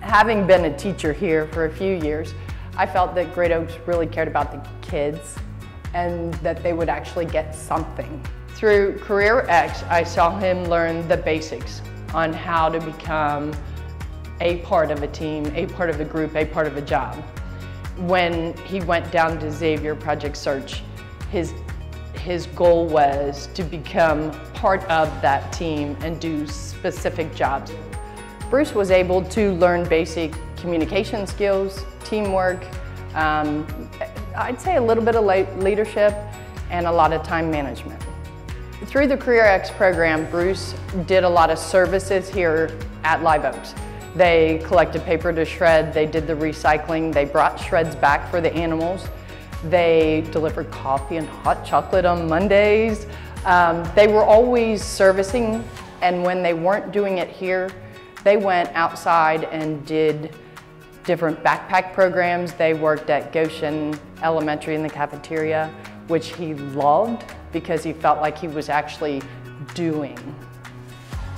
Having been a teacher here for a few years, I felt that Great Oaks really cared about the kids and that they would actually get something. Through Career X, I saw him learn the basics on how to become a part of a team, a part of a group, a part of a job. When he went down to Xavier Project Search, his, his goal was to become part of that team and do specific jobs. Bruce was able to learn basic communication skills, teamwork, um, I'd say a little bit of leadership and a lot of time management. Through the Career X program, Bruce did a lot of services here at Live Oaks. They collected paper to shred, they did the recycling, they brought shreds back for the animals, they delivered coffee and hot chocolate on Mondays. Um, they were always servicing, and when they weren't doing it here, they went outside and did different backpack programs. They worked at Goshen Elementary in the cafeteria, which he loved because he felt like he was actually doing.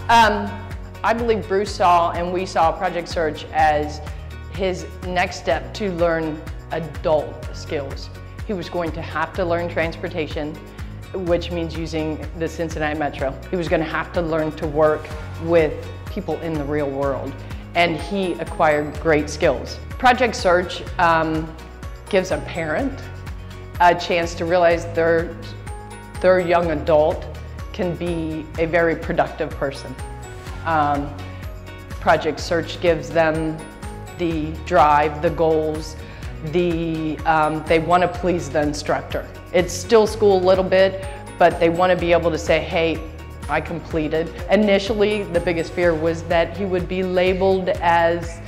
Um, I believe Bruce saw and we saw Project Search as his next step to learn adult skills. He was going to have to learn transportation, which means using the Cincinnati Metro. He was going to have to learn to work with people in the real world, and he acquired great skills. Project Search um, gives a parent a chance to realize their, their young adult can be a very productive person. Um, Project Search gives them the drive, the goals, the, um, they want to please the instructor. It's still school a little bit, but they want to be able to say, hey, I completed. Initially, the biggest fear was that he would be labeled as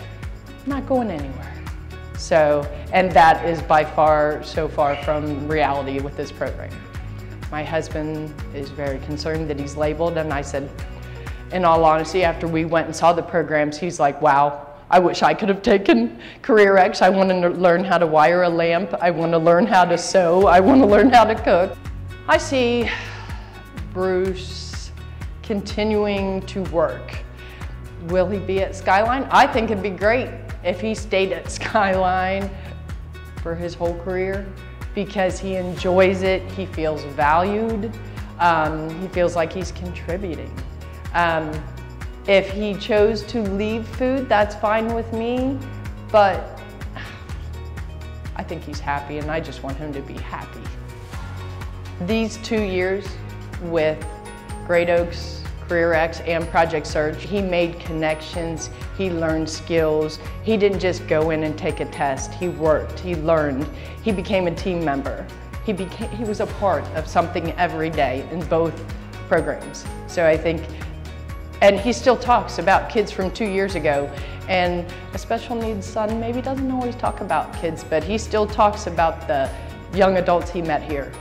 not going anywhere. So, and that is by far, so far from reality with this program. My husband is very concerned that he's labeled and I said, in all honesty, after we went and saw the programs, he's like, wow, I wish I could have taken Career X. I want to learn how to wire a lamp. I want to learn how to sew. I want to learn how to cook. I see Bruce continuing to work. Will he be at Skyline? I think it'd be great if he stayed at Skyline for his whole career because he enjoys it, he feels valued, um, he feels like he's contributing. Um, if he chose to leave food, that's fine with me, but I think he's happy and I just want him to be happy. These two years with Great Oaks, Career X, and Project Search, he made connections, he learned skills. He didn't just go in and take a test, he worked, he learned, he became a team member. He, became, he was a part of something every day in both programs. So I think and he still talks about kids from two years ago. And a special needs son maybe doesn't always talk about kids, but he still talks about the young adults he met here.